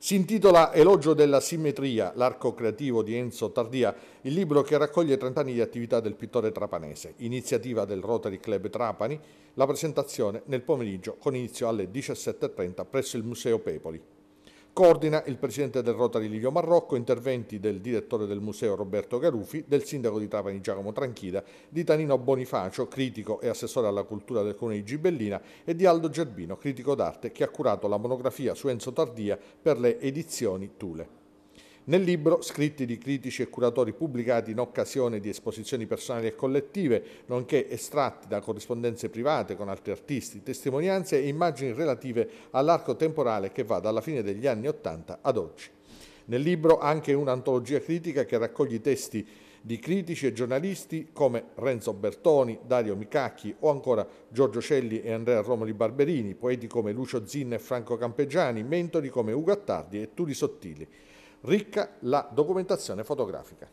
Si intitola Elogio della simmetria, l'arco creativo di Enzo Tardia, il libro che raccoglie 30 anni di attività del pittore trapanese, iniziativa del Rotary Club Trapani, la presentazione nel pomeriggio con inizio alle 17.30 presso il Museo Pepoli. Coordina il presidente del Rotary Livio Marrocco, interventi del direttore del museo Roberto Garufi, del sindaco di Trapani Giacomo Tranchida, di Tanino Bonifacio, critico e assessore alla cultura del comune di Gibellina, e di Aldo Gerbino, critico d'arte, che ha curato la monografia su Enzo Tardia per le edizioni Tule. Nel libro, scritti di critici e curatori pubblicati in occasione di esposizioni personali e collettive, nonché estratti da corrispondenze private con altri artisti, testimonianze e immagini relative all'arco temporale che va dalla fine degli anni Ottanta ad oggi. Nel libro anche un'antologia critica che raccoglie testi di critici e giornalisti come Renzo Bertoni, Dario Micacchi o ancora Giorgio Celli e Andrea Romoli Barberini, poeti come Lucio Zinna e Franco Campeggiani, mentori come Ugo Attardi e Turi Sottili ricca la documentazione fotografica.